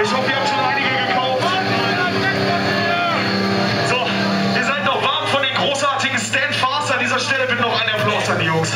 Ich hoffe, ihr habt schon einige gekauft. So, ihr seid noch warm von den großartigen Stand Fast. An dieser Stelle bitte noch einen Applaus an die Jungs.